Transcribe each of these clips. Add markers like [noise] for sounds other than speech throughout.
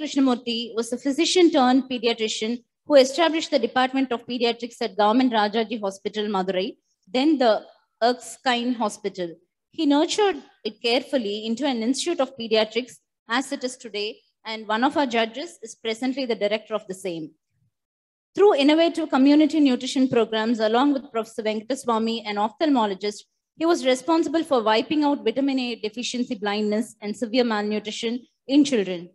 Krishnamoorthy was a physician turned pediatrician who established the Department of Pediatrics at Government Rajaji Hospital, Madurai, then the Erskine Hospital. He nurtured it carefully into an institute of pediatrics as it is today, and one of our judges is presently the director of the same. Through innovative community nutrition programs, along with Professor Venkataswamy, an ophthalmologist, he was responsible for wiping out vitamin A deficiency blindness and severe malnutrition in children.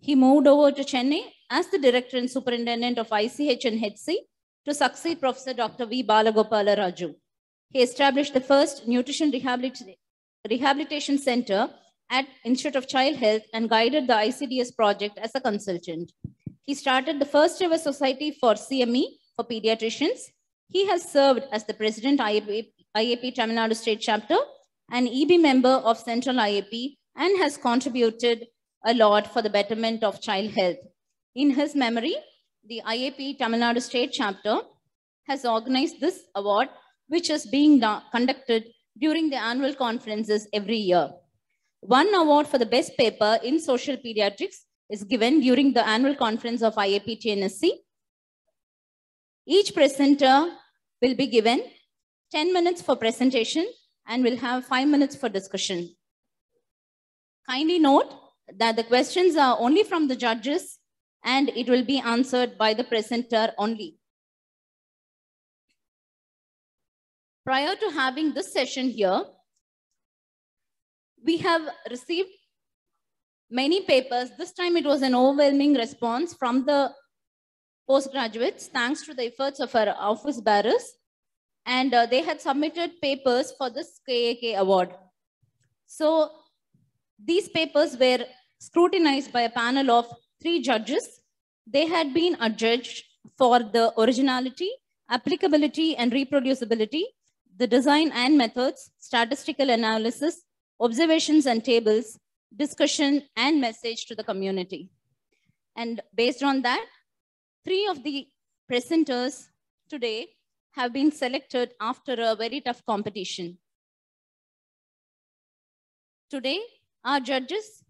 He moved over to Chennai as the director and superintendent of ICH and HC to succeed Professor Dr. V. Balagopala Raju. He established the first nutrition rehabilit- rehabilitation center at Institute of Child Health and guided the ICDS project as a consultant. He started the first ever society for CME for pediatricians. He has served as the president IAP, IAP Tamil Nadu State Chapter, an EB member of Central IAP, and has contributed a lot for the betterment of child health. In his memory, the IAP Tamil Nadu State Chapter has organized this award, which is being conducted during the annual conferences every year. One award for the best paper in social pediatrics is given during the annual conference of IAP TNSC. Each presenter will be given 10 minutes for presentation and will have five minutes for discussion. Kindly note that the questions are only from the judges and it will be answered by the presenter only. Prior to having this session here, we have received many papers. This time it was an overwhelming response from the postgraduates, thanks to the efforts of our office bearers. And uh, they had submitted papers for this KAK award. So these papers were scrutinized by a panel of three judges. They had been adjudged for the originality, applicability, and reproducibility, the design and methods, statistical analysis, observations and tables, discussion, and message to the community. And based on that, three of the presenters today have been selected after a very tough competition. Today, our judges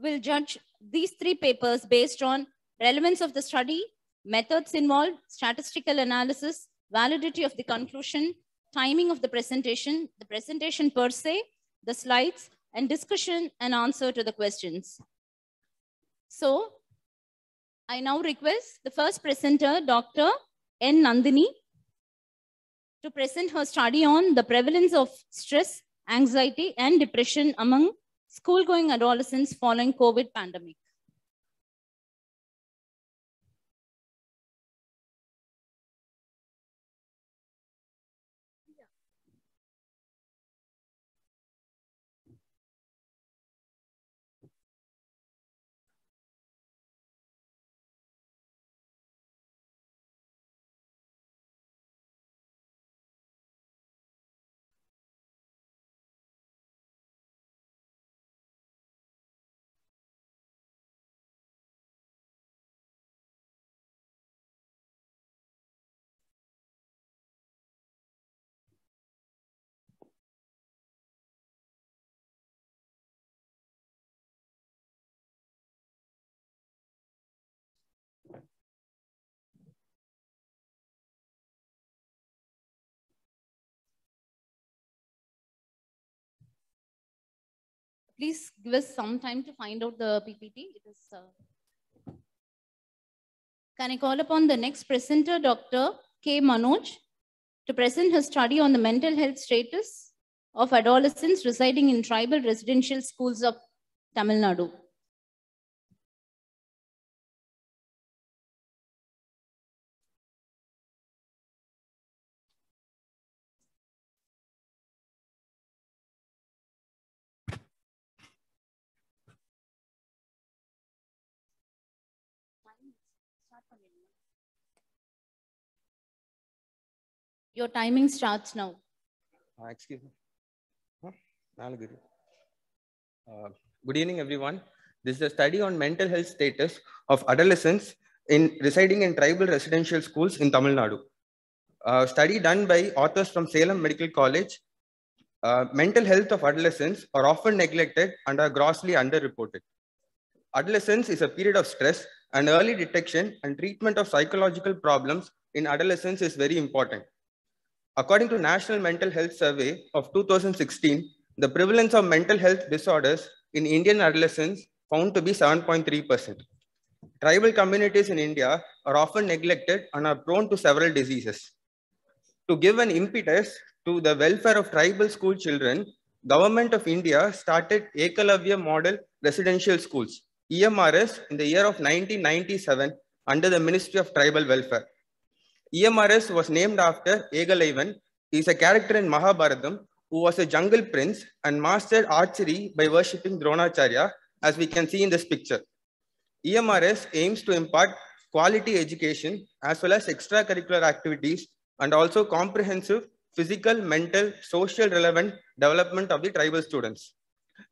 will judge these three papers based on relevance of the study, methods involved, statistical analysis, validity of the conclusion, timing of the presentation, the presentation per se, the slides, and discussion and answer to the questions. So, I now request the first presenter, Dr. N. Nandini, to present her study on the prevalence of stress, anxiety, and depression among school-going adolescents following COVID pandemic. Please give us some time to find out the PPT. It is, uh... Can I call upon the next presenter, Dr. K. Manoj, to present his study on the mental health status of adolescents residing in tribal residential schools of Tamil Nadu. Your timing starts now. Uh, excuse me. Huh? Uh, good evening, everyone. This is a study on mental health status of adolescents in residing in tribal residential schools in Tamil Nadu. Uh, study done by authors from Salem Medical College. Uh, mental health of adolescents are often neglected and are grossly underreported. adolescence is a period of stress and early detection and treatment of psychological problems in adolescence is very important. According to National Mental Health Survey of 2016, the prevalence of mental health disorders in Indian adolescents found to be 7.3%. Tribal communities in India are often neglected and are prone to several diseases. To give an impetus to the welfare of tribal school children, Government of India started Ekalavya Model Residential Schools, EMRS, in the year of 1997 under the Ministry of Tribal Welfare. EMRS was named after Egalaivan. He is a character in Mahabharatam who was a jungle prince and mastered archery by worshipping Dronacharya, as we can see in this picture. EMRS aims to impart quality education as well as extracurricular activities and also comprehensive physical, mental, social relevant development of the tribal students.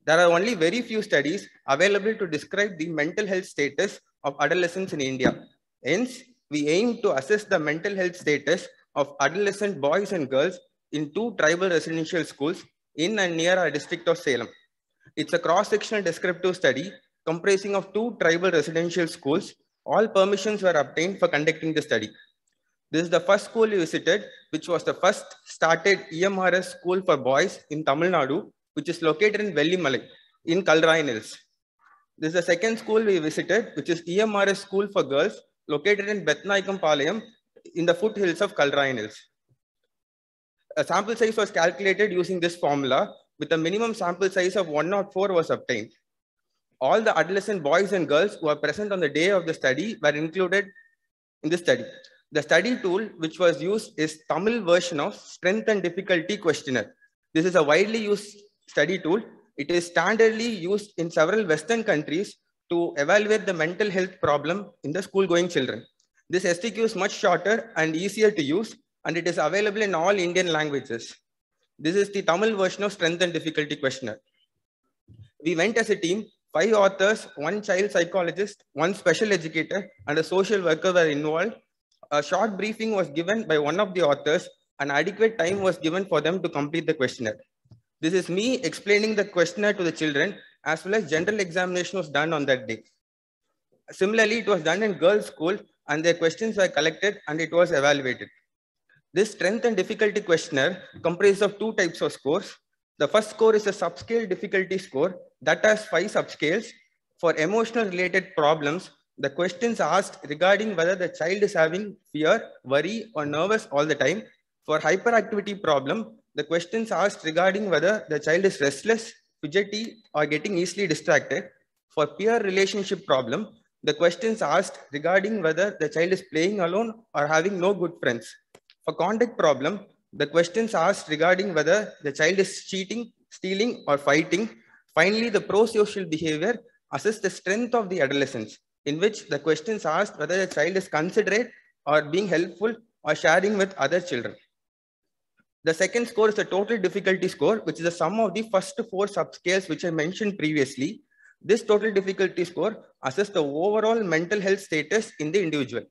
There are only very few studies available to describe the mental health status of adolescents in India. Hence, we aim to assess the mental health status of adolescent boys and girls in two tribal residential schools in and near our district of Salem. It's a cross-sectional descriptive study comprising of two tribal residential schools. All permissions were obtained for conducting the study. This is the first school we visited, which was the first started EMRS school for boys in Tamil Nadu, which is located in Vellimalai in Kalrayan Hills. This is the second school we visited, which is EMRS school for girls located in Bethnayakam Palayam in the foothills of Kalrayan Hills. A sample size was calculated using this formula with a minimum sample size of 104 was obtained. All the adolescent boys and girls who are present on the day of the study were included in the study. The study tool which was used is Tamil version of strength and difficulty questionnaire. This is a widely used study tool. It is standardly used in several Western countries to evaluate the mental health problem in the school going children. This SDQ is much shorter and easier to use and it is available in all Indian languages. This is the Tamil version of strength and difficulty questionnaire. We went as a team, five authors, one child psychologist, one special educator, and a social worker were involved a short briefing was given by one of the authors and adequate time was given for them to complete the questionnaire. This is me explaining the questionnaire to the children as well as general examination was done on that day. Similarly, it was done in girls' school and their questions were collected and it was evaluated. This strength and difficulty questionnaire comprises of two types of scores. The first score is a subscale difficulty score that has five subscales. For emotional related problems, the questions asked regarding whether the child is having fear, worry, or nervous all the time. For hyperactivity problem, the questions asked regarding whether the child is restless, fidgety, or getting easily distracted. For peer relationship problem, the questions asked regarding whether the child is playing alone or having no good friends. For conduct problem, the questions asked regarding whether the child is cheating, stealing, or fighting. Finally, the pro-social behavior assess the strength of the adolescents in which the questions asked whether the child is considerate or being helpful or sharing with other children. The second score is the total difficulty score, which is the sum of the first four subscales which I mentioned previously. This total difficulty score assesses the overall mental health status in the individual.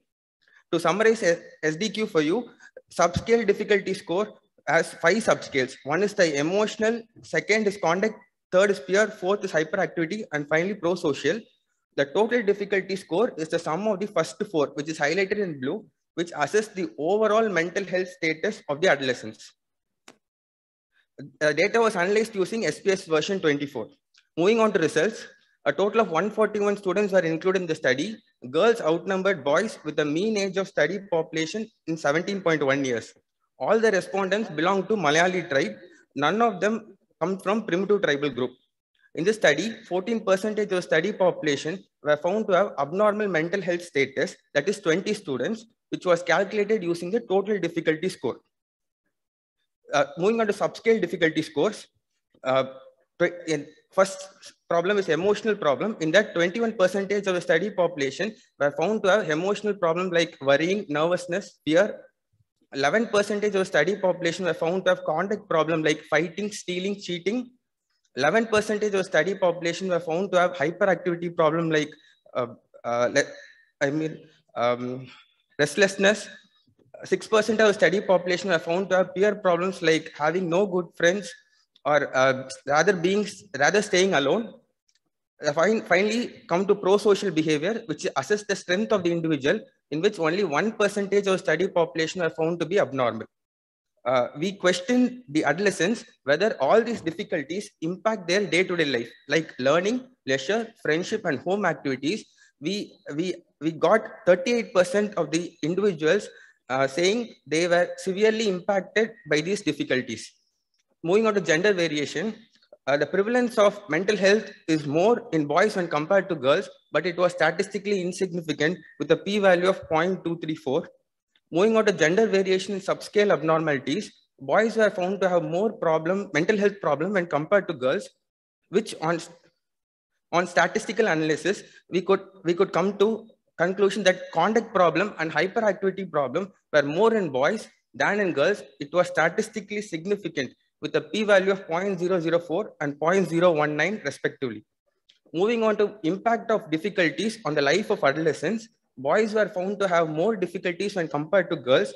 To summarize SDQ for you, subscale difficulty score has five subscales. One is the emotional, second is conduct, third is peer, fourth is hyperactivity, and finally pro-social. The total difficulty score is the sum of the first four, which is highlighted in blue, which assess the overall mental health status of the adolescents. The data was analyzed using SPSS version 24. Moving on to results, a total of 141 students were included in the study. Girls outnumbered boys with a mean age of study population in 17.1 years. All the respondents belong to Malayali tribe. None of them come from primitive tribal group. In this study, 14% of study population were found to have abnormal mental health status, that is 20 students, which was calculated using the total difficulty score. Uh, moving on to subscale difficulty scores, uh, first problem is emotional problem. In that 21% of the study population were found to have emotional problem like worrying, nervousness, fear. 11% of the study population were found to have conduct problem like fighting, stealing, cheating, 11% of the study population were found to have hyperactivity problem like, uh, uh, I mean, um, restlessness. 6% of study population were found to have peer problems like having no good friends or uh, rather being, rather staying alone. fin- finally, come to pro-social behavior, which assess the strength of the individual, in which only one percentage of study population are found to be abnormal. Uh, we question the adolescents whether all these difficulties impact their day-to-day life, like learning, leisure, friendship, and home activities. We we we got 38% of the individuals uh, saying they were severely impacted by these difficulties. Moving on to gender variation, uh, the prevalence of mental health is more in boys when compared to girls, but it was statistically insignificant with a p-value of 0.234. Moving on to gender variation in subscale abnormalities, boys were found to have more problem, mental health problem when compared to girls, which on, on statistical analysis, we could, we could come to conclusion that conduct problem and hyperactivity problem were more in boys than in girls. It was statistically significant with a p-value of 0.004 and 0.019 respectively. Moving on to impact of difficulties on the life of adolescents, boys were found to have more difficulties when compared to girls.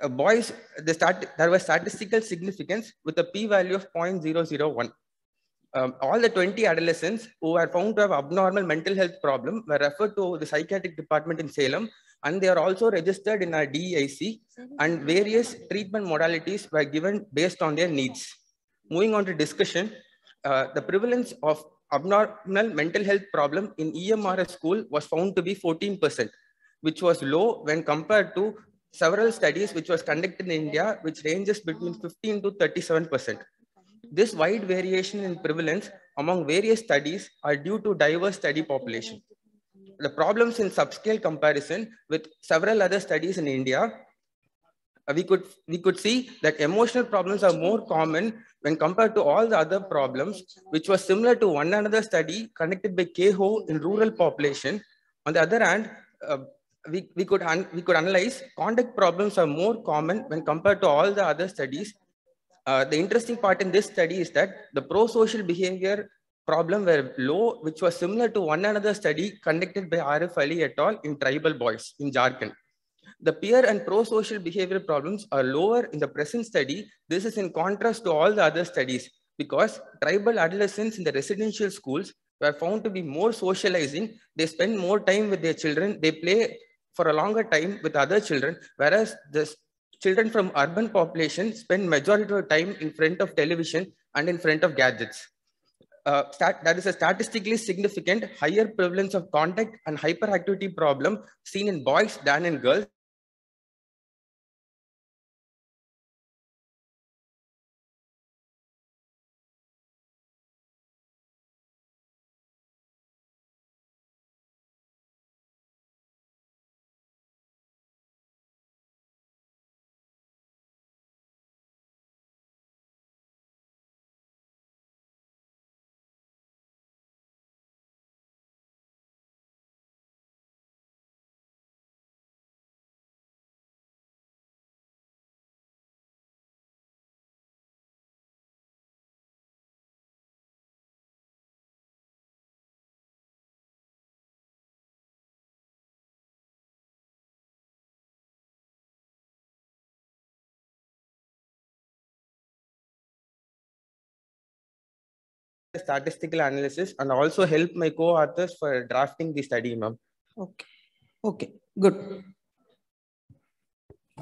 Uh, boys, the stat there was statistical significance with a p-value of 0.001. Um, all the 20 adolescents who were found to have abnormal mental health problem were referred to the psychiatric department in Salem, and they are also registered in our DEIC, and various treatment modalities were given based on their needs. Moving on to discussion, uh, the prevalence of abnormal mental health problem in EMRS school was found to be 14%, which was low when compared to several studies which was conducted in India, which ranges between 15 to 37%. This wide variation in prevalence among various studies are due to diverse study population. The problems in subscale comparison with several other studies in India, we could, we could see that emotional problems are more common when compared to all the other problems, which was similar to one another study conducted by KHO in rural population. On the other hand, uh, we, we, could we could analyze conduct problems are more common when compared to all the other studies. Uh, the interesting part in this study is that the pro-social behavior problem were low, which was similar to one another study conducted by RF Ali et al. in tribal boys in Jharkhand. The peer and pro-social behavior problems are lower in the present study. This is in contrast to all the other studies because tribal adolescents in the residential schools were found to be more socializing. They spend more time with their children. They play for a longer time with other children, whereas the children from urban population spend majority of time in front of television and in front of gadgets. Uh, stat that is a statistically significant higher prevalence of conduct and hyperactivity problem seen in boys than in girls. Statistical analysis and also help my co-authors for drafting the study, ma'am. Okay. Okay. Good.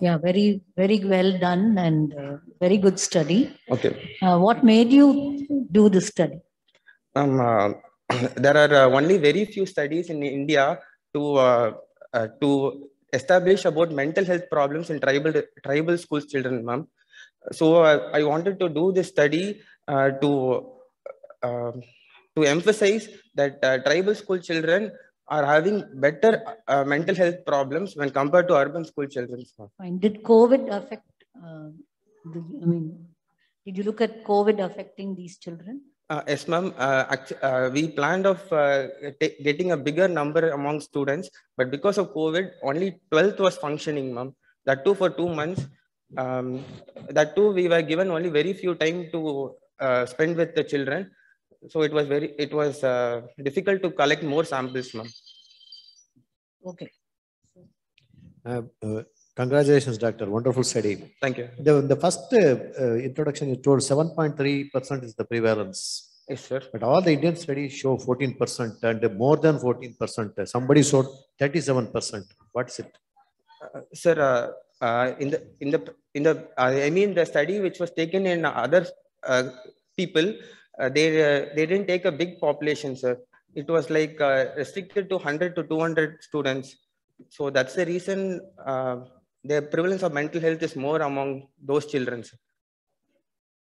Yeah, very, very well done and uh, very good study. Okay. Uh, what made you do the study? Um, uh, [clears throat] there are uh, only very few studies in India to uh, uh, to establish about mental health problems in tribal tribal school children, ma'am. So uh, I wanted to do this study uh, to um, to emphasize that uh, tribal school children are having better uh, mental health problems when compared to urban school children. Fine. Did COVID affect, uh, the, I mean, did you look at COVID affecting these children? Uh, yes, ma'am. Uh, uh, we planned of uh, getting a bigger number among students, but because of COVID, only 12th was functioning, ma'am. That too for two months. Um, that too, we were given only very few time to uh, spend with the children. So it was very, it was uh, difficult to collect more samples, ma'am. Okay. Uh, uh, Congratulations, doctor. Wonderful study. Thank you. The, the first uh, uh, introduction, you told 7.3% is the prevalence. Yes, sir. But all the Indian studies show fourteen percent and more than fourteen percent. Somebody showed thirty-seven percent. What's it? Uh, sir, uh, uh, in the in the in the uh, I mean the study which was taken in other uh, people, they uh, they didn't take a big population, sir. It was like uh, restricted to 100 to 200 students. So that's the reason uh, the prevalence of mental health is more among those children.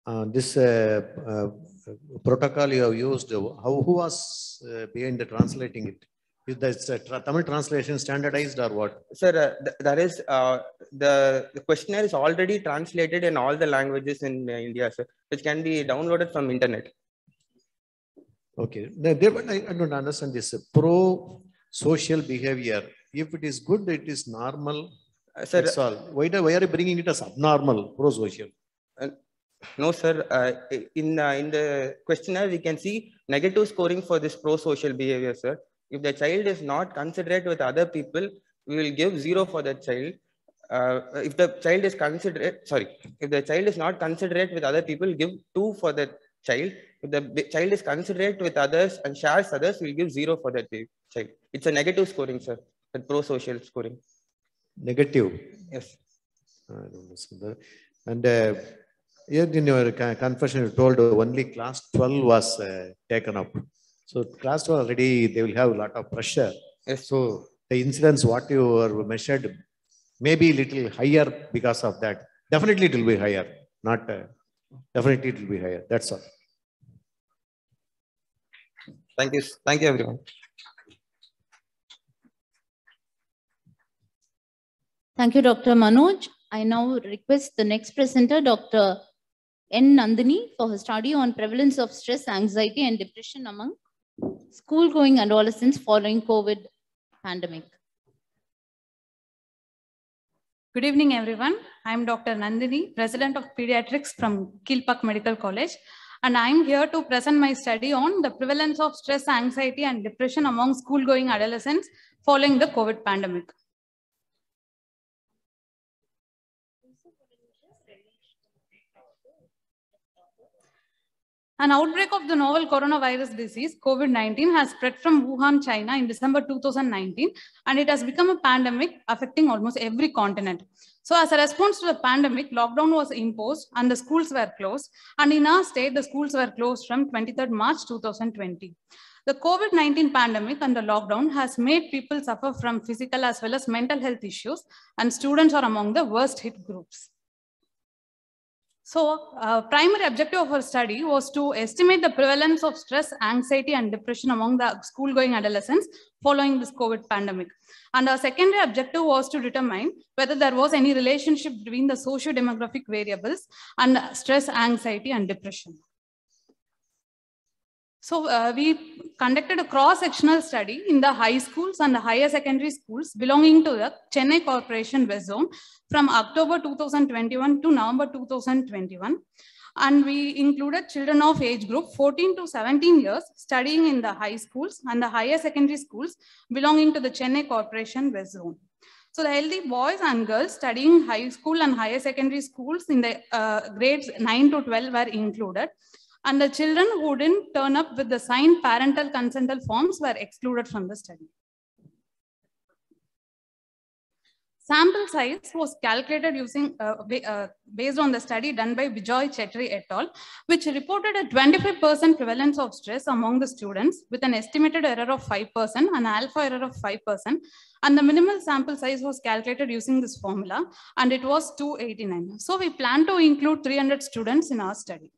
Uh, this uh, uh, protocol you have used, uh, how, who was uh, behind the translating it? Is uh, tra- Tamil translation standardized or what? Sir, uh, th- that is uh, the, the questionnaire is already translated in all the languages in uh, India, sir, which can be downloaded from internet. Okay, they, but I, I don't understand this uh, pro-social behavior. If it is good, it is normal, Uh, sir, that's all. Why, why are you bringing it as abnormal, pro-social? No, sir. Uh, in uh, in the questionnaire, we can see negative scoring for this pro-social behavior, sir. If the child is not considerate with other people, we will give zero for that child. Uh, if the child is considerate, sorry, if the child is not considerate with other people, give two for that child. If the child is considerate with others and shares others, we'll give zero for that child. It's a negative scoring, sir. The pro-social scoring. Negative. Yes. I don't understand that. And uh, in your confession, you told only class twelve was uh, taken up. So class twelve already, they will have a lot of pressure. Yes. So the incidents, what you are measured, maybe little higher because of that. Definitely it will be higher, not, uh, definitely it will be higher. That's all. Thank you. Thank you, everyone. Thank you, Dr. Manoj. I now request the next presenter, Dr. N. Nandini, for her study on prevalence of stress, anxiety, and depression among school-going adolescents following COVID pandemic. Good evening, everyone. I'm Dr. Nandini, President of Pediatrics from Kilpauk Medical College. And I'm here to present my study on the prevalence of stress, anxiety, and depression among school-going adolescents following the COVID pandemic. An outbreak of the novel coronavirus disease, COVID-19, has spread from Wuhan, China in December 2019, and it has become a pandemic affecting almost every continent. So as a response to the pandemic, lockdown was imposed and the schools were closed. And in our state, the schools were closed from 23rd March 2020. The COVID-19 pandemic and the lockdown has made people suffer from physical as well as mental health issues, and students are among the worst hit groups. So, uh, primary objective of our study was to estimate the prevalence of stress, anxiety, and depression among the school-going adolescents following this COVID pandemic. And our secondary objective was to determine whether there was any relationship between the socio-demographic variables and stress, anxiety, and depression. So uh, we conducted a cross-sectional study in the high schools and the higher secondary schools belonging to the Chennai Corporation West Zone from October 2021 to November 2021. And we included children of age group 14 to 17 years studying in the high schools and the higher secondary schools belonging to the Chennai Corporation West Zone. So the healthy boys and girls studying high school and higher secondary schools in the uh, grades 9 to 12 were included. And the children who didn't turn up with the signed parental consental forms were excluded from the study. Sample size was calculated using uh, uh, based on the study done by Bijoy Chetri et al., which reported a 25% prevalence of stress among the students with an estimated error of 5% an alpha error of 5%. And the minimal sample size was calculated using this formula, and it was 289. So we plan to include 300 students in our study.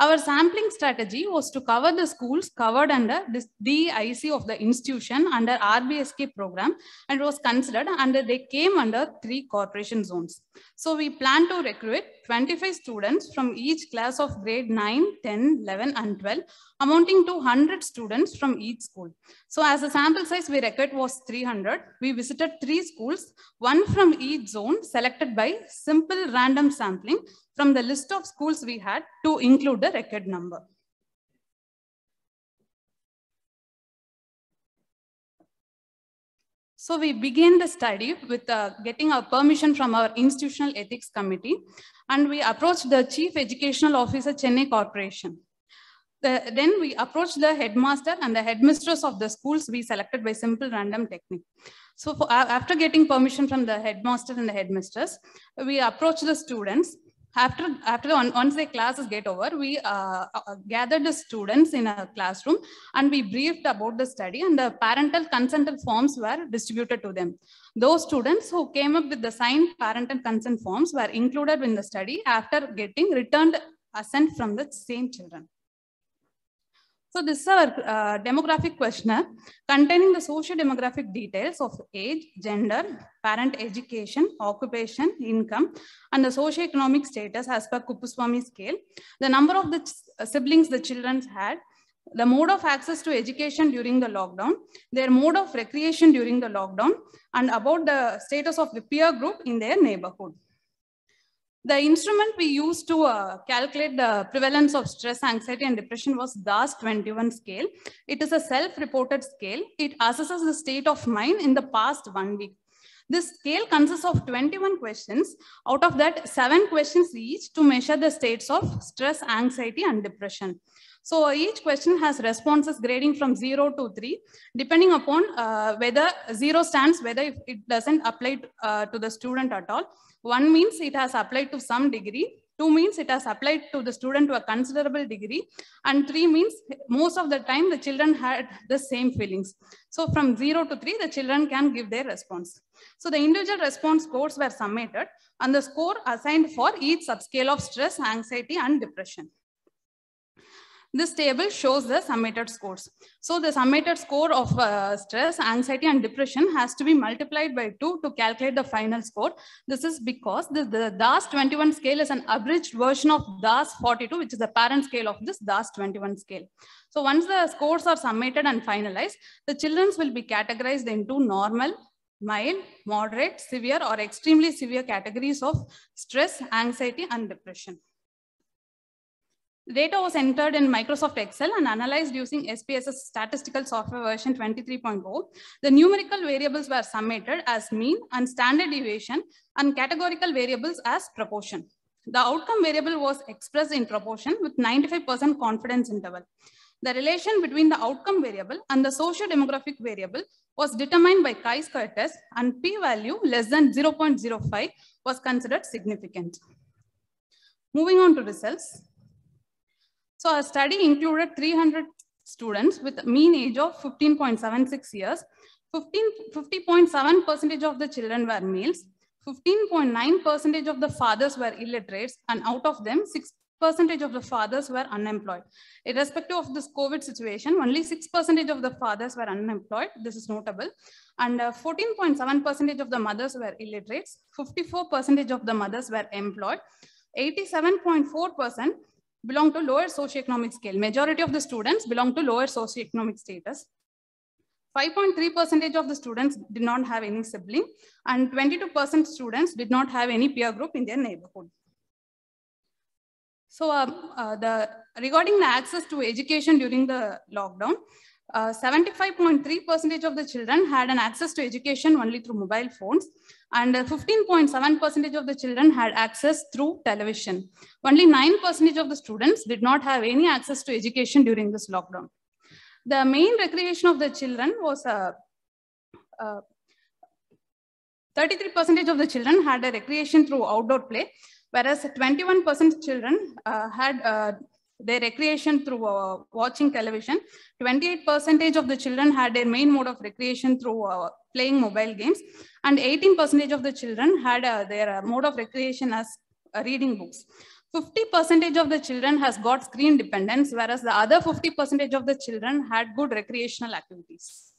Our sampling strategy was to cover the schools covered under this DIC of the institution under RBSK program and was considered under they came under three corporation zones. So we plan to recruit 25 students from each class of grade 9, 10, 11 and 12 amounting to 100 students from each school. So as the sample size we record was 300, we visited three schools, one from each zone selected by simple random sampling from the list of schools we had to include the record number. So we began the study with uh, getting a permission from our institutional ethics committee, and we approached the chief educational officer, Chennai Corporation. The- then we approached the headmaster and the headmistress of the schools we selected by simple random technique. So for, a- after getting permission from the headmaster and the headmistress, we approached the students. After, after the, on- once the classes get over, we uh, uh, gathered the students in a classroom and we briefed about the study and the parental consent forms were distributed to them. Those students who came up with the signed parental consent forms were included in the study after getting returned assent from the same children. So this is our uh, demographic questionnaire containing the socio-demographic details of age, gender, parent education, occupation, income, and the socio-economic status as per Kuppuswamy scale, the number of the ch- siblings the children had, the mode of access to education during the lockdown, their mode of recreation during the lockdown, and about the status of the peer group in their neighborhood. The instrument we used to uh, calculate the prevalence of stress, anxiety, and depression was DASS 21 scale. It is a self-reported scale. It assesses the state of mind in the past one week. This scale consists of 21 questions. Out of that, seven questions each to measure the states of stress, anxiety, and depression. So each question has responses grading from zero to three, depending upon uh, whether zero stands, whether it doesn't apply uh, to the student at all. One means it has applied to some degree. Two means it has applied to the student to a considerable degree. And three means most of the time the children had the same feelings. So from zero to three, the children can give their response. So the individual response scores were summated and the score assigned for each subscale of stress, anxiety, and depression. This table shows the summated scores. So the summated score of uh, stress, anxiety, and depression has to be multiplied by two to calculate the final score. This is because the, the DASS 21 scale is an abridged version of DASS 42, which is the parent scale of this DASS 21 scale. So once the scores are summated and finalized, the children's will be categorized into normal, mild, moderate, severe, or extremely severe categories of stress, anxiety, and depression. Data was entered in Microsoft Excel and analyzed using SPSS statistical software version 23.0. The numerical variables were summated as mean and standard deviation and categorical variables as proportion. The outcome variable was expressed in proportion with 95% confidence interval. The relation between the outcome variable and the socio-demographic variable was determined by chi-square test and p-value less than 0.05 was considered significant. Moving on to results. So our study included 300 students with a mean age of 15.76 years. 50.7 percentage of the children were males. 15.9 percentage of the fathers were illiterates and out of them 6 percentage of the fathers were unemployed. Irrespective of this COVID situation, only 6 percentage of the fathers were unemployed. This is notable. And uh, 14.7 percentage of the mothers were illiterates. 54 percentage of the mothers were employed. 87.4 percent belong to lower socioeconomic scale. Majority of the students belong to lower socioeconomic status. 5.3 percentage of the students did not have any sibling and 22% students did not have any peer group in their neighborhood. So um, uh, the regarding the access to education during the lockdown, 75.3 percentage of the children had an access to education only through mobile phones and 15.7 percentage of the children had access through television. Only 9 percentage of the students did not have any access to education during this lockdown. The main recreation of the children was uh, uh, 33 percentage of the children had a recreation through outdoor play, whereas 21% children uh, had uh, their recreation through uh, watching television. 28 percentage of the children had their main mode of recreation through uh, playing mobile games. And 18 percentage of the children had uh, their mode of recreation as reading books. 50 percentage of the children has got screen dependence, whereas the other 50 percentage of the children had good recreational activities.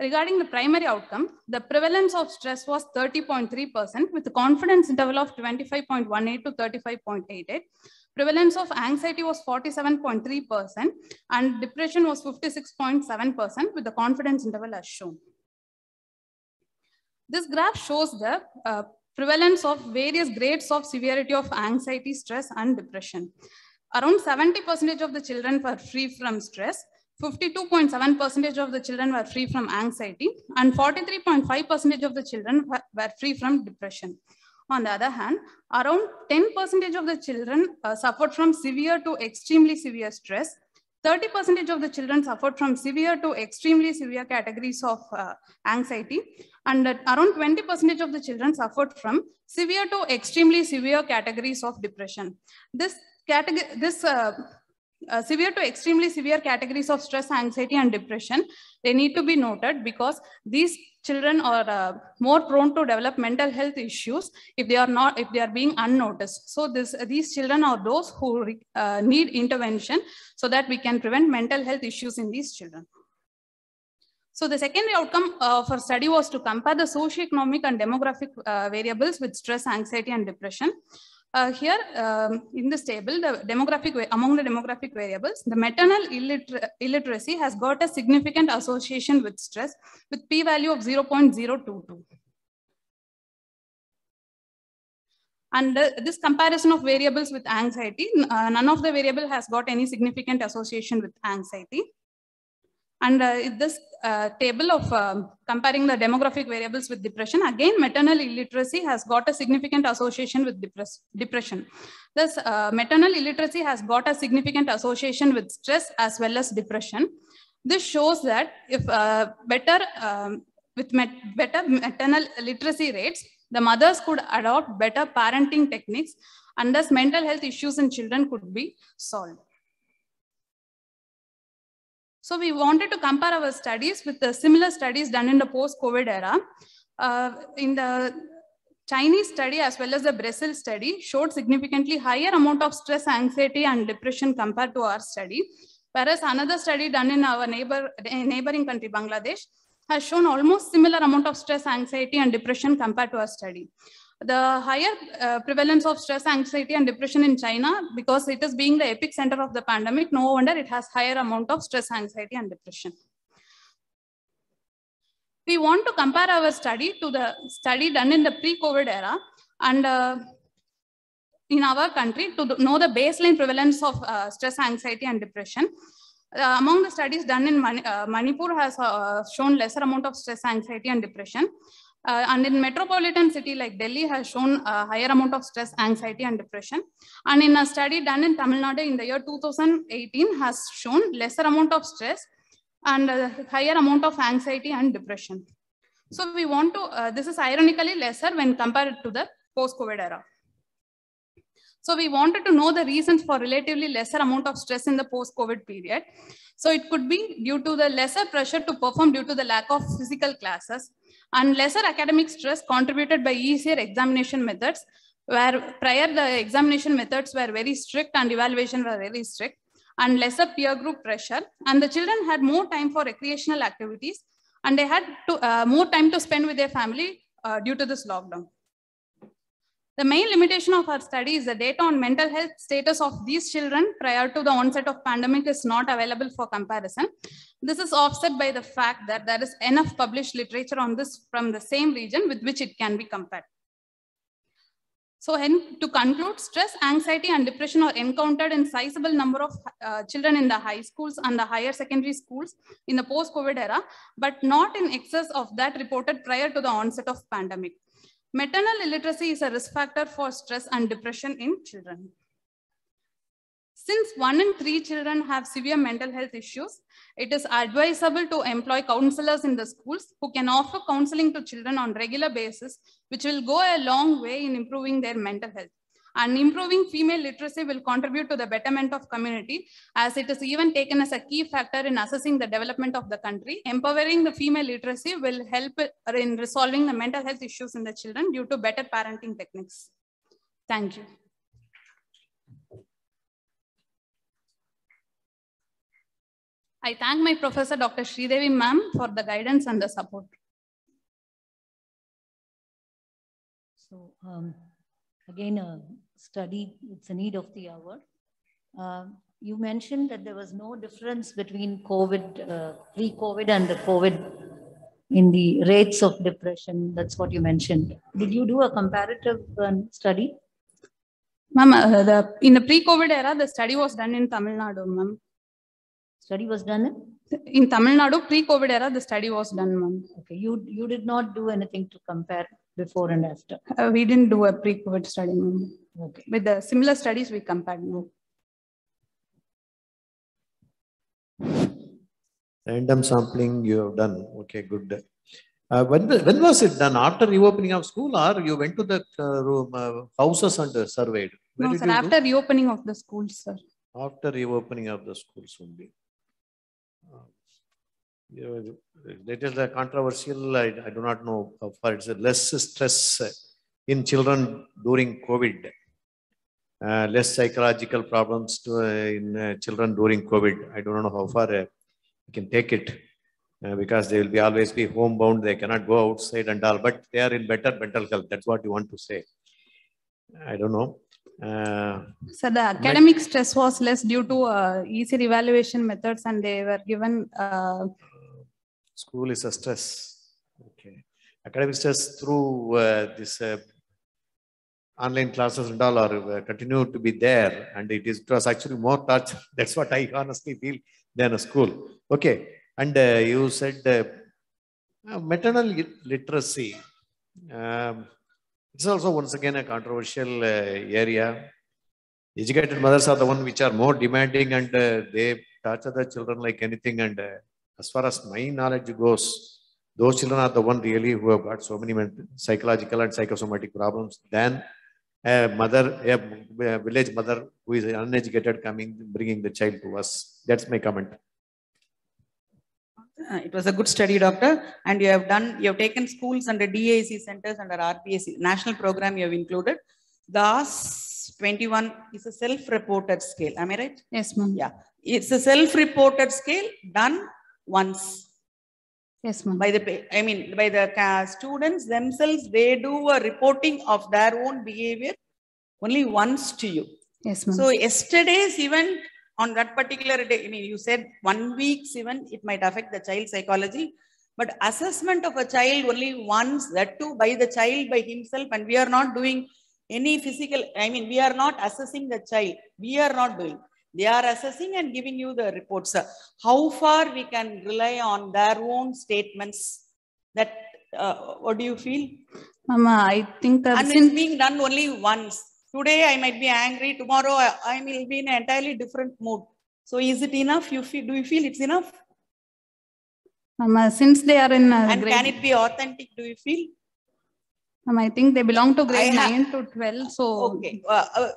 Regarding the primary outcome, the prevalence of stress was 30.3% with a confidence interval of 25.18 to 35.88. Prevalence of anxiety was 47.3% and depression was 56.7% with the confidence interval as shown. This graph shows the uh, prevalence of various grades of severity of anxiety, stress, and depression. Around 70% of the children were free from stress, 52.7 percentage of the children were free from anxiety and 43.5 percentage of the children were, free from depression. On the other hand, around 10 percentage of the children uh, suffered from severe to extremely severe stress. 30 percentage of the children suffered from severe to extremely severe categories of uh, anxiety and uh, around 20 percentage of the children suffered from severe to extremely severe categories of depression. This category, this uh, severe to extremely severe categories of stress, anxiety, and depression, they need to be noted because these children are uh, more prone to develop mental health issues if they are not, if they are being unnoticed. So this, these children are those who uh, need intervention so that we can prevent mental health issues in these children. So the secondary outcome uh, for study was to compare the socioeconomic and demographic uh, variables with stress, anxiety, and depression. Uh, here um, in this table, the demographic among the demographic variables, the maternal illiter illiteracy has got a significant association with stress with p-value of 0.022. And uh, this comparison of variables with anxiety, uh, none of the variable has got any significant association with anxiety. And uh, this uh, table of um, comparing the demographic variables with depression, again, maternal illiteracy has got a significant association with depress depression. Thus, uh, maternal illiteracy has got a significant association with stress as well as depression. This shows that if uh, better, um, with better maternal literacy rates, the mothers could adopt better parenting techniques and thus mental health issues in children could be solved. So we wanted to compare our studies with the similar studies done in the post-COVID era. Uh, in the Chinese study as well as the Brazil study showed significantly higher amount of stress, anxiety, and depression compared to our study. Whereas another study done in our neighbor, neighboring country, Bangladesh, has shown almost similar amount of stress, anxiety, and depression compared to our study the higher uh, prevalence of stress, anxiety, and depression in China, because it is being the epicenter of the pandemic, no wonder it has higher amount of stress, anxiety, and depression. We want to compare our study to the study done in the pre-COVID era and uh, in our country to know the baseline prevalence of uh, stress, anxiety, and depression. Uh, among the studies done in Mani uh, Manipur has uh, shown lesser amount of stress, anxiety, and depression. Uh, and in metropolitan city like Delhi has shown a higher amount of stress, anxiety, and depression. And in a study done in Tamil Nadu in the year 2018 has shown lesser amount of stress and higher amount of anxiety and depression. So we want to, uh, this is ironically lesser when compared to the post-COVID era. So we wanted to know the reasons for relatively lesser amount of stress in the post-COVID period. So it could be due to the lesser pressure to perform due to the lack of physical classes and lesser academic stress contributed by easier examination methods where prior the examination methods were very strict and evaluation were very strict and lesser peer group pressure and the children had more time for recreational activities and they had to, uh, more time to spend with their family uh, due to this lockdown. The main limitation of our study is the data on mental health status of these children prior to the onset of pandemic is not available for comparison. This is offset by the fact that there is enough published literature on this from the same region with which it can be compared. So to conclude, stress, anxiety, and depression are encountered in sizable number of uh, children in the high schools and the higher secondary schools in the post-COVID era, but not in excess of that reported prior to the onset of pandemic. Maternal illiteracy is a risk factor for stress and depression in children. Since one in three children have severe mental health issues, it is advisable to employ counselors in the schools who can offer counseling to children on regular basis, which will go a long way in improving their mental health. And improving female literacy will contribute to the betterment of community as it is even taken as a key factor in assessing the development of the country. Empowering the female literacy will help in resolving the mental health issues in the children due to better parenting techniques. Thank you. I thank my professor, Dr. Sridevi ma'am, for the guidance and the support. So um, again, a study, it's a need of the hour. Uh, you mentioned that there was no difference between COVID, uh, pre-COVID and the COVID in the rates of depression. That's what you mentioned. Did you do a comparative um, study? Ma'am, uh, the, in the pre-COVID era, the study was done in Tamil Nadu, ma'am. Study was done in? In Tamil Nadu, pre-COVID era, the study was done, ma'am. Okay, you, you did not do anything to compare before and after. Uh, we didn't do a pre-COVID study. Okay. With the similar studies, we compared. no. Random sampling you have done. Okay, good. Uh, when, when was it done? After reopening of school or you went to the uh, room, uh, houses and uh, surveyed? Where No, sir, you do? after reopening of the schools, sir. After reopening of the schools only. That is the controversial, I, I do not know how far it's less stress in children during COVID. Uh, less psychological problems to, uh, in uh, children during COVID. I don't know how far uh, you can take it. uh, because they will be always be homebound, they cannot go outside and all, but they are in better mental health. That's what you want to say. I don't know. Uh, So the academic stress was less due to uh, easier evaluation methods and they were given uh, school is a stress. Okay. Academic stress through uh, this uh, online classes and all are uh, continue to be there and it is it was actually more touch. [laughs] That's what I honestly feel than a school. Okay. And uh, you said uh, uh, maternal literacy. Um, it's also once again a controversial area. Educated mothers are the one which are more demanding and they torture the children like anything. And as far as my knowledge goes, those children are the one really who have got so many psychological and psychosomatic problems than a mother, a, a village mother who is uneducated coming, bringing the child to us. That's my comment. Uh, It was a good study, doctor, and you have done, you have taken schools under DAC centers under RBSK, national program you have included. DASS twenty-one is a self-reported scale, am I right? yes, ma'am. Yeah, it's a self-reported scale done once Yes, ma'am. by the, I mean, by the students themselves, they do a reporting of their own behavior only once to you. Yes, ma'am. So yesterday's event on that particular day, I mean, you said one week's event, it might affect the child psychology. But assessment of a child only once, that too by the child by himself, and we are not doing any physical, I mean, we are not assessing the child. We are not doing. They are assessing and giving you the reports. Uh, How far we can rely on their own statements? That, uh, what do you feel? Ma'am, I think that And it's being done only once. Today I might be angry, tomorrow I, I will be in an entirely different mood. So is it enough? You feel, do you feel it's enough? ma'am, uh, since they are in uh, And can it be authentic? Do you feel? Ma'am, I think they belong to grade have- nine to twelve, so. Okay, uh, uh,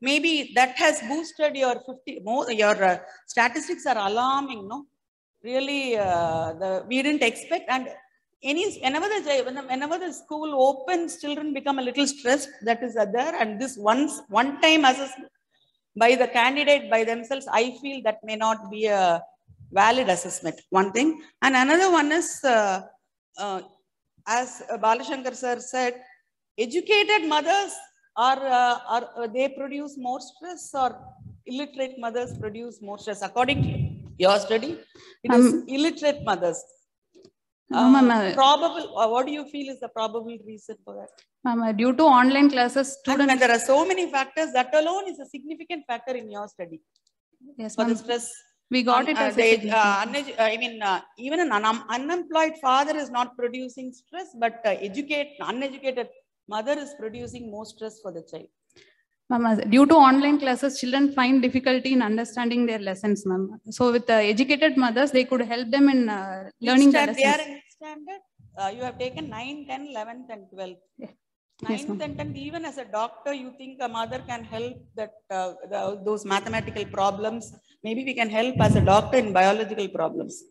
maybe that has boosted your fifty, more, your uh, statistics are alarming, no? Really, uh, the, we didn't expect and any, whenever the, whenever the school opens, children become a little stressed, that is there. And this once, one time assessment by the candidate by themselves, I feel that may not be a valid assessment, one thing. And another one is, uh, uh, as Balashankar sir said, educated mothers are, uh, are uh, they produce more stress or illiterate mothers produce more stress according to your study? It is Um, illiterate mothers. No, Uh, ma'am, uh, probable what do you feel is the probable reason for that? Ma'am, due to online classes, and when there are so many factors that alone is a significant factor in your study. Yes, for the stress we got Un- it uh, as a they, uh, uh, I mean, uh, even an un- unemployed father is not producing stress, but uh, educate, uneducated mother is producing more stress for the child. Ma'am, uh, due to online classes, children find difficulty in understanding their lessons, ma'am. So with the educated mothers, they could help them in uh, learning the stand- They are in standard? Uh, you have taken 9, 10, 11th and 12th. Yeah. Ninth Yes, and 10th, even as a doctor, you think a mother can help that, uh, the- those mathematical problems. Maybe we can help as a doctor in biological problems.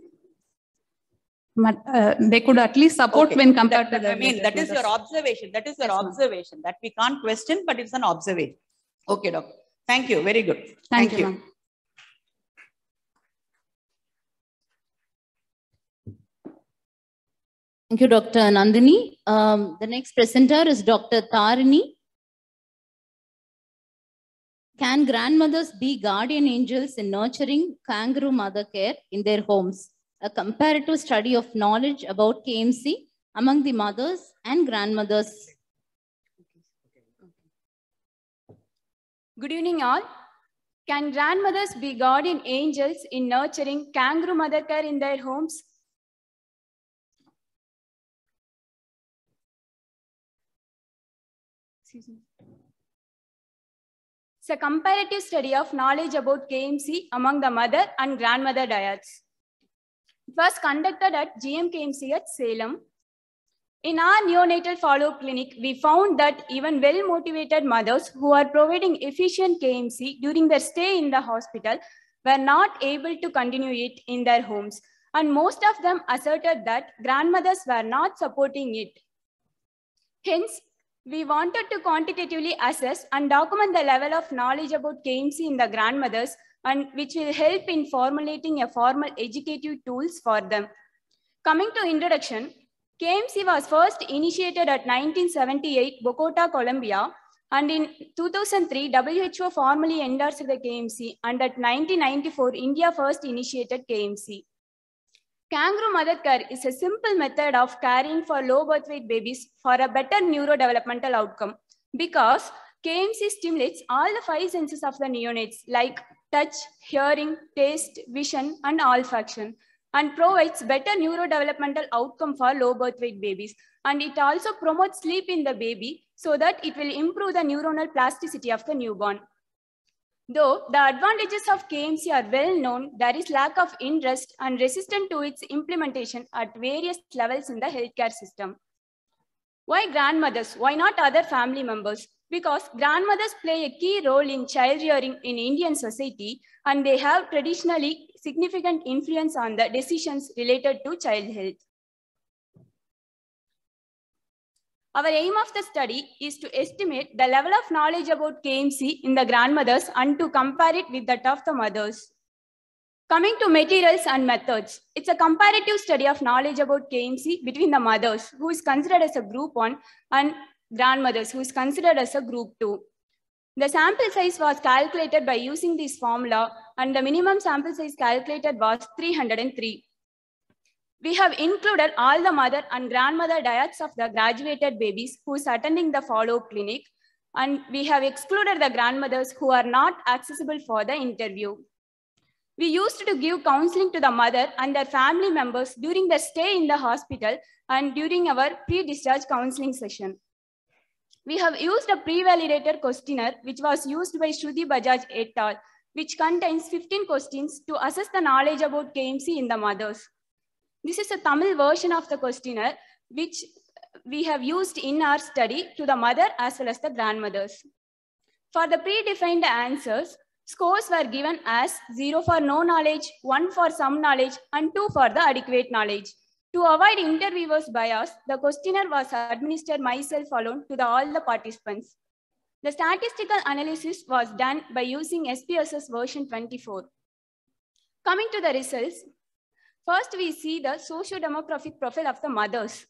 But, uh, they could at least support Okay. when compared That- to the. I mean, that is your observation. That is your Yes, observation that we can't question, but it's an observation. Okay, doctor. Thank you. Very good. Thank you, ma'am. Thank you, Dr. Nandini. Um, the next presenter is Dr. Tarini. Can grandmothers be guardian angels in nurturing kangaroo mother care in their homes? A comparative study of knowledge about KMC among the mothers and grandmothers. Good evening, all. Can grandmothers be guardian angels in nurturing kangaroo mother care in their homes? Excuse me. It's a comparative study of knowledge about KMC among the mother and grandmother dyads. It was conducted at GMKMC at Salem. In our neonatal follow-up clinic, we found that even well-motivated mothers who are providing efficient KMC during their stay in the hospital were not able to continue it in their homes. And most of them asserted that grandmothers were not supporting it. Hence, we wanted to quantitatively assess and document the level of knowledge about KMC in the grandmothers and which will help in formulating a formal educative tools for them. Coming to introduction, KMC was first initiated at 1978 Bogota, Colombia, and in 2003 WHO formally endorsed the KMC, and at 1994 India first initiated KMC. Kangaroo mother care is a simple method of caring for low birth weight babies for a better neurodevelopmental outcome because KMC stimulates all the five senses of the neonates like touch, hearing, taste, vision, and olfaction and provides better neurodevelopmental outcome for low birth weight babies. And it also promotes sleep in the baby so that it will improve the neuronal plasticity of the newborn. Though the advantages of KMC are well known, there is lack of interest and resistance to its implementation at various levels in the healthcare system. Why grandmothers? Why not other family members? Because grandmothers play a key role in child rearing in Indian society and they have traditionally significant influence on the decisions related to child health. Our aim of the study is to estimate the level of knowledge about KMC in the grandmothers and to compare it with that of the mothers. Coming to materials and methods, it's a comparative study of knowledge about KMC between the mothers, who is considered as a group one, and grandmothers, who is considered as a group two. The sample size was calculated by using this formula, and the minimum sample size calculated was 303. We have included all the mother and grandmother dyads of the graduated babies who is attending the follow-up clinic, and we have excluded the grandmothers who are not accessible for the interview. We used to give counseling to the mother and their family members during their stay in the hospital and during our pre-discharge counseling session. We have used a pre-validated questionnaire, which was used by Shruti Bajaj et al., which contains 15 questions to assess the knowledge about KMC in the mothers. This is a Tamil version of the questionnaire, which we have used in our study to the mother as well as the grandmothers. For the predefined answers, scores were given as 0 for no knowledge, 1 for some knowledge, and 2 for the adequate knowledge. To avoid interviewer's bias, the questionnaire was administered myself alone to the, all the participants. The statistical analysis was done by using SPSS version 24. Coming to the results, first we see the socio-demographic profile of the mothers.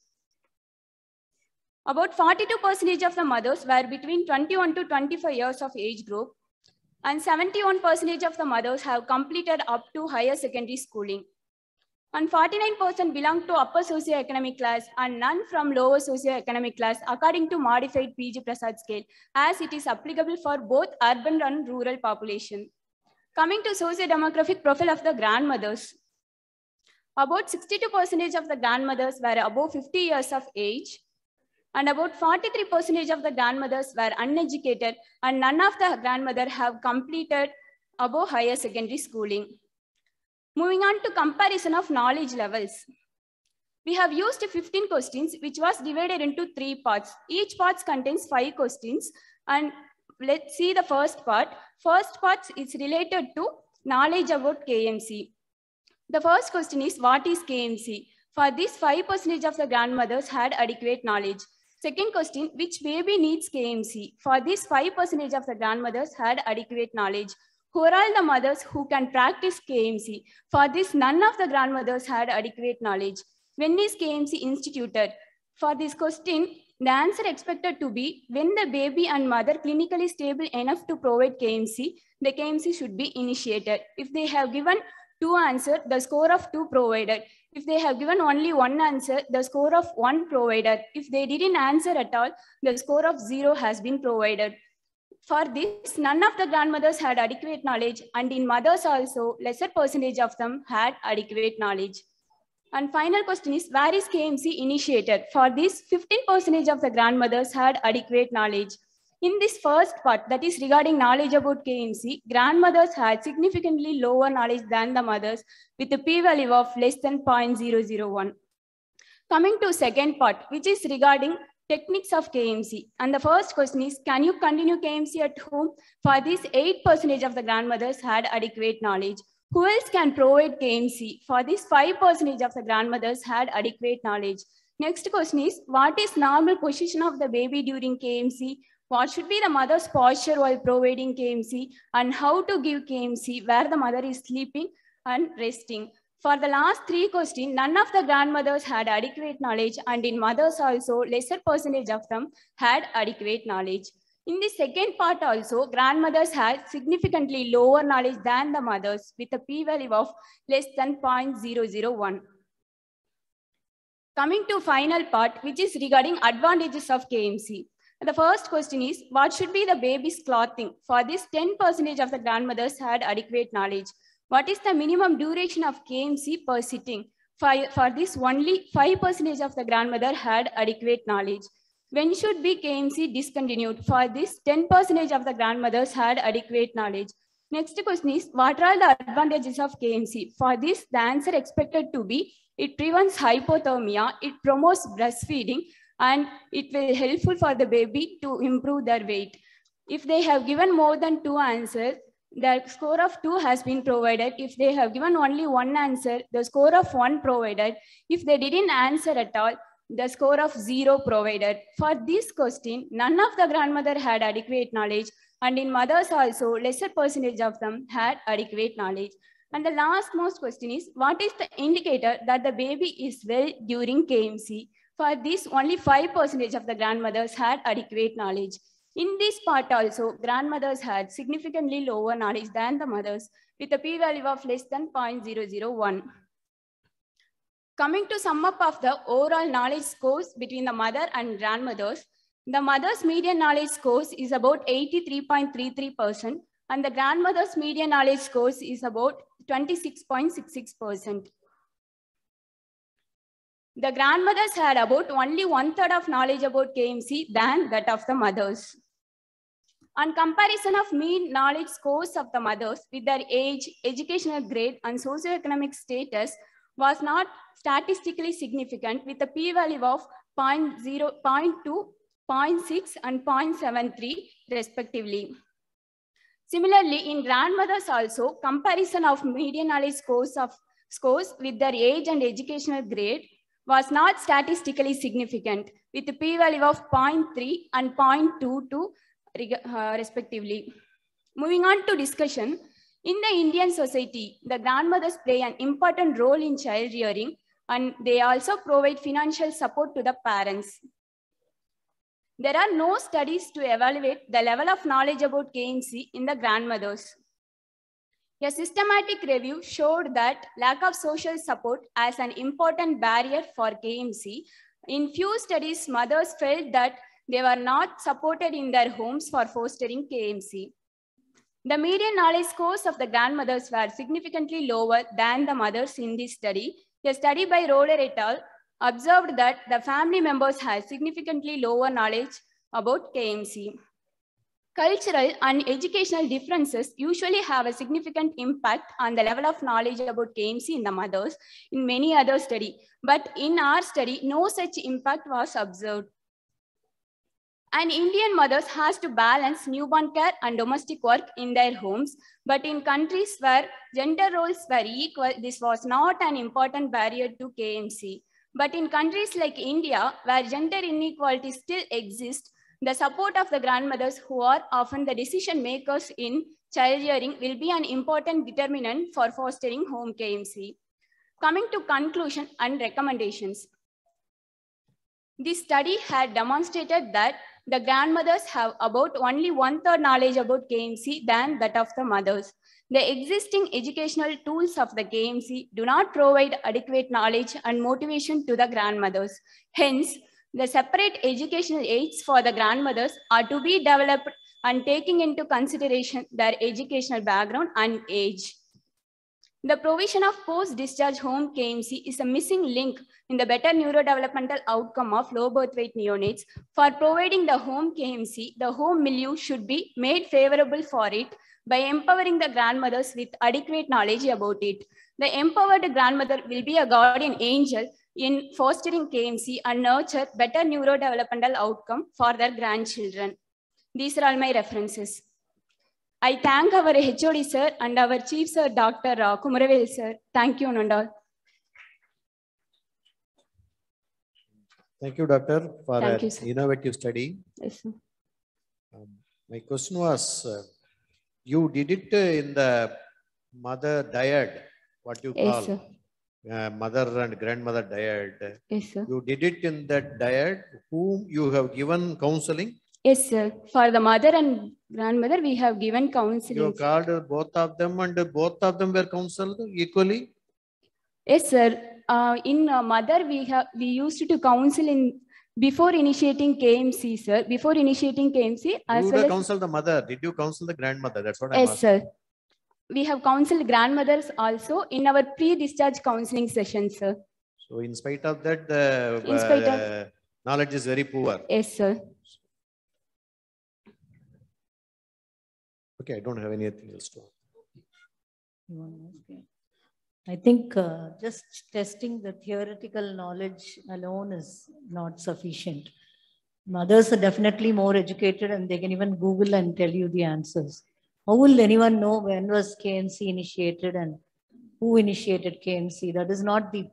About 42% of the mothers were between 21 to 25 years of age group, and 71% of the mothers have completed up to higher secondary schooling. And 49% belong to upper socioeconomic class and none from lower socioeconomic class according to modified BG Prasad scale as it is applicable for both urban and rural population. Coming to socio-demographic profile of the grandmothers. About 62% of the grandmothers were above 50 years of age and about 43% of the grandmothers were uneducated and none of the grandmother have completed above higher secondary schooling. Moving on to comparison of knowledge levels. We have used 15 questions, which was divided into three parts. Each part contains five questions. And let's see the first part. First part is related to knowledge about KMC. The first question is, what is KMC? For this, 5% of the grandmothers had adequate knowledge. Second question, which baby needs KMC? For this, 5% of the grandmothers had adequate knowledge. Who are all the mothers who can practice KMC? For this, none of the grandmothers had adequate knowledge. When is KMC instituted? For this question, the answer expected to be when the baby and mother clinically stable enough to provide KMC, the KMC should be initiated. If they have given two answer, the score of two provided. If they have given only one answer, the score of one provided. If they didn't answer at all, the score of zero has been provided. For this, none of the grandmothers had adequate knowledge, and in mothers also, lesser percentage of them had adequate knowledge. And final question is, where is KMC initiated? For this, 15% of the grandmothers had adequate knowledge. In this first part, that is regarding knowledge about KMC, grandmothers had significantly lower knowledge than the mothers with a p-value of less than 0.001. Coming to second part, which is regarding techniques of KMC. And the first question is, can you continue KMC at home? For this, 8% of the grandmothers had adequate knowledge. Who else can provide KMC? For this, 5% of the grandmothers had adequate knowledge. Next question is, what is normal position of the baby during KMC? What should be the mother's posture while providing KMC? And how to give KMC where the mother is sleeping and resting? For the last three questions, none of the grandmothers had adequate knowledge and in mothers also, lesser percentage of them had adequate knowledge. In the second part also, grandmothers had significantly lower knowledge than the mothers with a p-value of less than 0.001. Coming to final part, which is regarding advantages of KMC. The first question is, what should be the baby's clothing? For this, 10% of the grandmothers had adequate knowledge. What is the minimum duration of KMC per sitting? For, for this, only 5% of the grandmother had adequate knowledge. When should be KMC discontinued? For this, 10% of the grandmothers had adequate knowledge. Next question is, what are the advantages of KMC? For this, the answer expected to be, it prevents hypothermia, it promotes breastfeeding, and it will helpful for the baby to improve their weight. If they have given more than two answers, the score of two has been provided. If they have given only one answer, the score of one provided. If they didn't answer at all, the score of zero provided. For this question, none of the grandmother had adequate knowledge and in mothers also, lesser percentage of them had adequate knowledge. And the last most question is, what is the indicator that the baby is well during KMC? For this, only 5% of the grandmothers had adequate knowledge. In this part also, grandmothers had significantly lower knowledge than the mothers with a p-value of less than 0.001. Coming to sum up of the overall knowledge scores between the mother and grandmothers, the mother's median knowledge scores is about 83.33% and the grandmother's median knowledge scores is about 26.66%. The grandmothers had about only one third of knowledge about KMC than that of the mothers. On comparison of mean knowledge scores of the mothers with their age, educational grade, and socioeconomic status was not statistically significant with a p-value of 0 0.2, 0.6, and 0.73 respectively. Similarly, in grandmothers also, comparison of median knowledge scores of scores with their age and educational grade was not statistically significant with a p-value of 0.3 and 0.22 uh, respectively. Moving on to discussion, in the Indian society, the grandmothers play an important role in child rearing and they also provide financial support to the parents. There are no studies to evaluate the level of knowledge about KMC in the grandmothers. A systematic review showed that lack of social support as an important barrier for KMC. In few studies, mothers felt that they were not supported in their homes for fostering KMC. The median knowledge scores of the grandmothers were significantly lower than the mothers in this study. A study by Roller et al. observed that the family members had significantly lower knowledge about KMC. Cultural and educational differences usually have a significant impact on the level of knowledge about KMC in the mothers in many other studies. But in our study, no such impact was observed. And Indian mothers has to balance newborn care and domestic work in their homes. But in countries where gender roles were equal, this was not an important barrier to KMC. But in countries like India, where gender inequality still exists, the support of the grandmothers who are often the decision makers in child rearing will be an important determinant for fostering home KMC. Coming to conclusion and recommendations. This study had demonstrated that the grandmothers have about only one third knowledge about KMC than that of the mothers. The existing educational tools of the KMC do not provide adequate knowledge and motivation to the grandmothers. Hence, the separate educational aids for the grandmothers are to be developed and taking into consideration their educational background and age. The provision of post-discharge home KMC is a missing link in the better neurodevelopmental outcome of low birth weight neonates. For providing the home KMC, the home milieu should be made favorable for it by empowering the grandmothers with adequate knowledge about it. The empowered grandmother will be a guardian angel in fostering KMC and nurture better neurodevelopmental outcome for their grandchildren. These are all my references. I thank our HOD sir and our chief sir, Dr. uh, Kumaravel sir. Thank you, Nandal. Thank you, doctor, for Thank an you, innovative study. Yes, sir. Um, My question was, uh, you did it in the mother dyad, what do you Yes, call, sir. Uh, mother and grandmother dyad. Yes, sir. You did it in that dyad, whom you have given counseling? Yes, sir. For the mother and grandmother, we have given counseling. You called both of them and both of them were counseled equally? Yes, sir. Uh, in uh, mother, we have we used to counsel in before initiating KMC, sir. Before initiating KMC, as You well counseled the mother. Did you counsel the grandmother? That's what I'm yes, asking. sir. We have counseled grandmothers also in our pre-discharge counseling sessions, sir. So in spite of that, the In spite of- uh, knowledge is very poor. Yes, sir. Okay, I don't have anything else to. You want to ask, yeah. I think uh, just testing the theoretical knowledge alone is not sufficient. Mothers are definitely more educated and they can even Google and tell you the answers. How will anyone know when was KMC initiated and who initiated KMC? That is not the,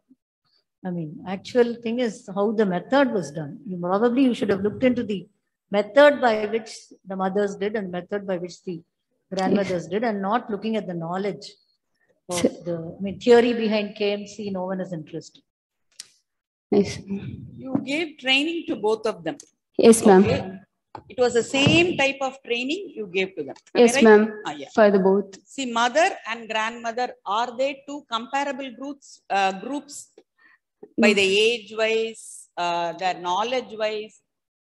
I mean, actual thing is how the method was done. You probably you should have looked into the method by which the mothers did and method by which the grandmothers did and not looking at the knowledge of the, I mean, theory behind KMC, no one is interested. Yes, You gave training to both of them. yes, ma'am. Okay. It was the same type of training you gave to them. Am Yes, right? ma'am. Ah, yeah. For the both. See, mother and grandmother, are they two comparable groups, uh, groups by the age wise, uh, their knowledge wise,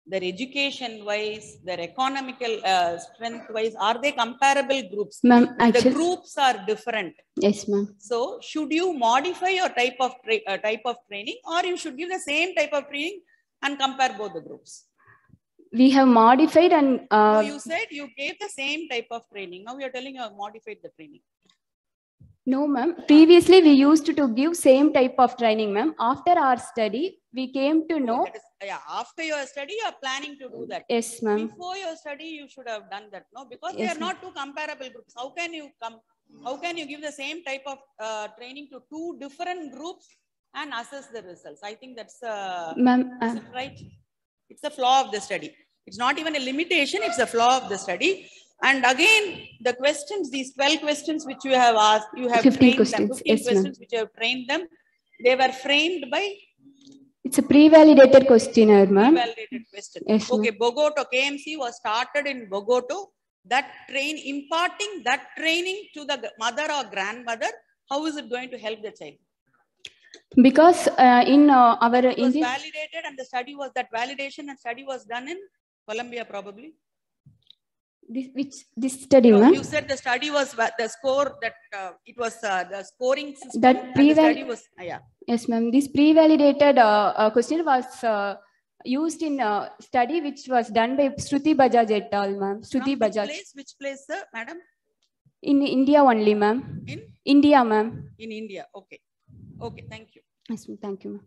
their education wise, their economical uh, strength wise? Are they comparable groups? Ma'am, The groups are different. yes, ma'am. So should you modify your type of uh, type of training or you should give the same type of training and compare both the groups? We have modified and So uh, you said you gave the same type of training. Now you're telling you have modified the training. no, ma'am. Previously, we used to give same type of training, ma'am. After our study, we came to know. Is, yeah, after your study, you are planning to do that. Yes, ma'am. Before your study, you should have done that, no? Because they are not two comparable groups. How can you come, how can you give the same type of uh, training to two different groups and assess the results? I think that's, uh, Ma'am, uh, right? It's a flaw of the study. It's not even a limitation, it's a flaw of the study. And again, the questions, these 12 questions which you have asked, you have 15 trained them, questions, 15 yes, questions which you have trained them, they were framed by it's a pre-validated questionnaire, ma'am. validated question. Yes. Okay, Bogota, KMC was started in Bogota. That train, imparting that training to the mother or grandmother, how is it going to help the child? Because uh, in uh, our It was Indian, validated and the study was, that validation and study was done in Colombia probably. this, which this study, No, ma'am. You said the study was, the score that, uh, it was uh, the scoring system. That pre was, uh, yeah. Yes, ma'am. This pre-validated uh, uh, question was uh, used in a study which was done by Shruti Bajaj et al, ma'am. From Shruti which Bajaj. place, which place, sir, madam? In India only, ma'am. In, India, ma'am. in India, okay. Okay, thank you. Yes. Thank you, ma'am.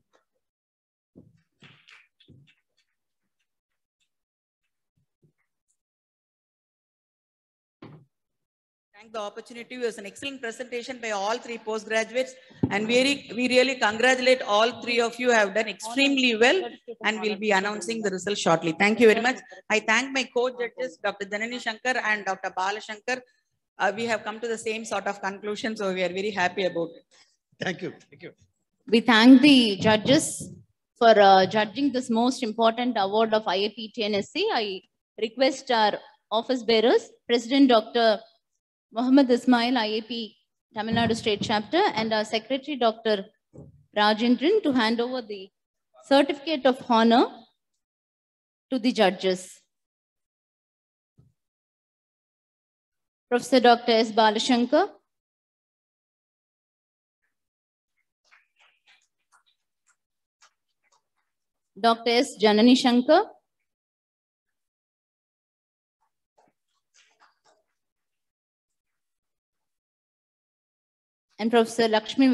Thank the opportunity. It was an excellent presentation by all three postgraduates. And very, we really congratulate all three of you have done extremely well and we'll be announcing the results shortly. Thank you very much. I thank my co-judges, Dr. Janani Shankar and Dr. Bala Shankar. Uh, we have come to the same sort of conclusion, so we are very happy about it. Thank you, thank you. We thank the judges for uh, judging this most important award of IAP TNSC. I request our office bearers, President Dr. Muhammad Ismail, IAP Tamil Nadu State Chapter, and our Secretary Dr. Rajendran to hand over the certificate of honor to the judges. Professor Dr. S. Balashankar, Dr. S. Janani Shankar, and Professor Lakshmi